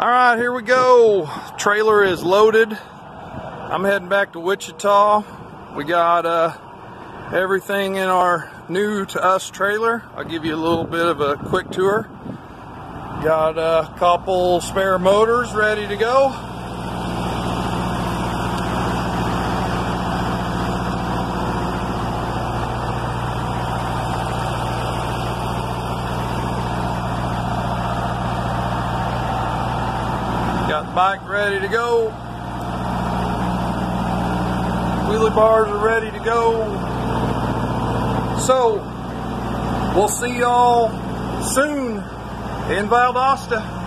All right, here we go. Trailer is loaded. I'm heading back to Wichita. We got uh, everything in our new to us trailer. I'll give you a little bit of a quick tour. Got a couple spare motors ready to go. Got bike ready to go. Wheelie bars are ready to go. So, we'll see y'all soon in Valdosta.